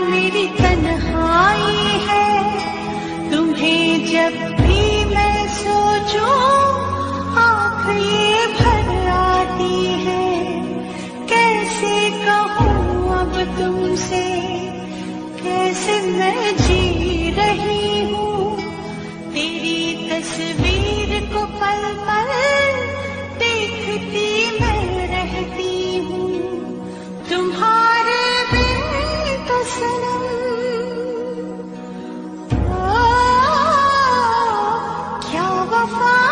मेरी तन्हाई है। तुम्हें जब भी मैं सोचूं, आँख ये भर आती है। कैसे कहूँ अब तुमसे, कैसे मैं जी रही हूँ। तेरी तस्वीर को पल पल देखती Mama!